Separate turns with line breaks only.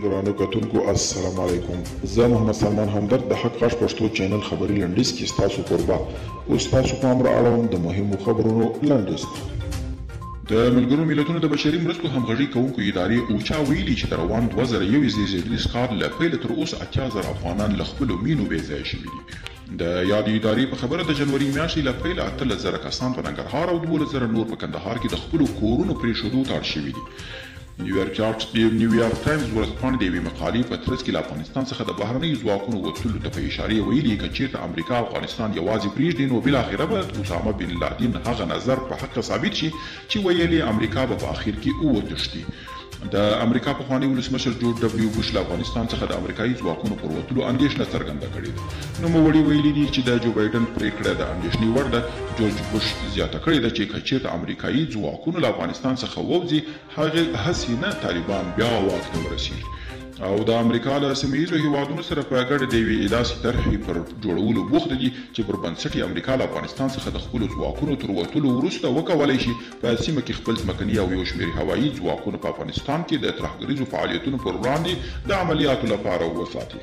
ګرانو کتونکو السلام علیکم زه محمد سلمان همدرد د حق غږ پښتو چینل خبري لنډیز کې ستاسو کوربه او ستاسو پام را اړوم د مهمو خبرونو لنډیز د ملګرو ملتونو د بشري مرستو همغږي کوونکو ادارې اوچا ویلي چې د روان 2021 زیږدیز کال له پیله تر اوسه اتیا زره افغانان له خپلو مینو بې ځایه شوي دي د یادې ادارې په خبره، د جنوري میاشتې له پیله اتلس زره کسان په ننګرهار او دوولس زره نور په کندهار کې د خپلو کورونو پرېښودو ته اړ شوي دي. نیویارک ټایمز ورځپاڼې د یوې مقالې په ترڅ کې له افغانستان څخه د بهرنیو ځواکونو وتلو ته په اشارې ویلي، که چېرته امریکا افغانستان یوازې پرېږدي، نو بالاخره به د اسامه بن لادن هغه نظر په حقه ثابت شي چې ویل یې امریکا به په اخر کې وتښتي. د امریکا پخوانی ولسمشر جورج ډبلیو بوش له افغانستان څخه د امریکایي ځواکونو پر وتلو اندېښنه څرګنده کړې ده نوموړي ویلي دي چې د جو بایډن پریکړه د اندېښنې وړ ده جورج بوش زیاته کړې ده چې که چیرته امریکایي ځواکونه له افغانستان څخه ووځي هغه هسې نه طالبان بیا واک ته ورسیږي او د امریکا له سیمه ییزو هیوادونو سره په ګډه د یوې داسې طرحې پر جوړولو بوخت دي چې پر بنسټ یې امریکا له افغانستان څخه د خپلو ځواکونو تر وتلو وروسته وکولای شي په سیمه کې خپل ځمکني او یو شمېر هوایي ځواکونه په افغانستان کې د ترهګریزو فعالیتونو پر وړاندې د عملیاتو لپاره وساتي.